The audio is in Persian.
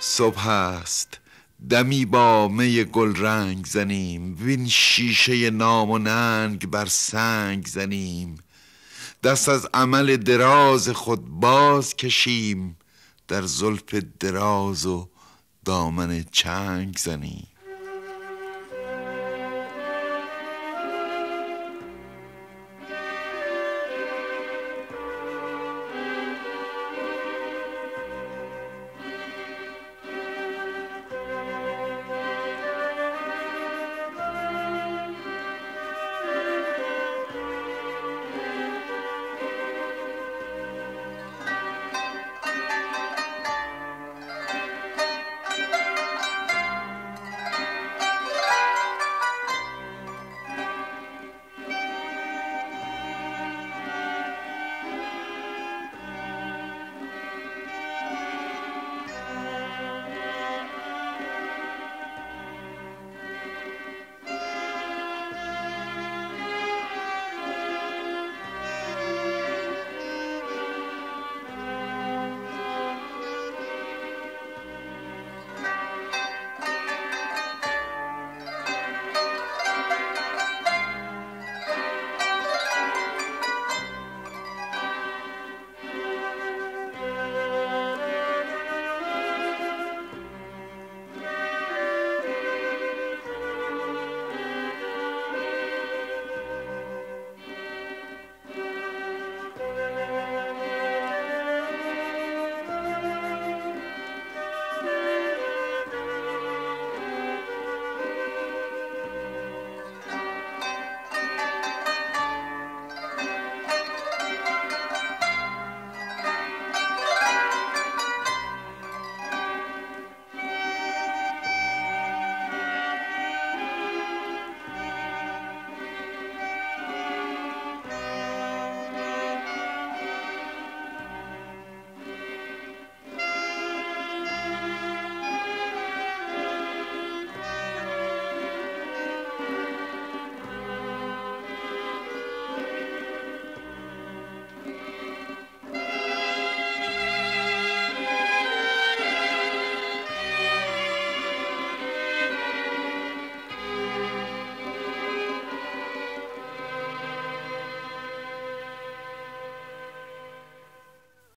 صبح است. دمی با می گل رنگ زنیم. وین شیشه نام و ننگ بر سنگ زنیم. دست از عمل دراز خود باز کشیم. در زلف دراز و دامن چنگ زنیم.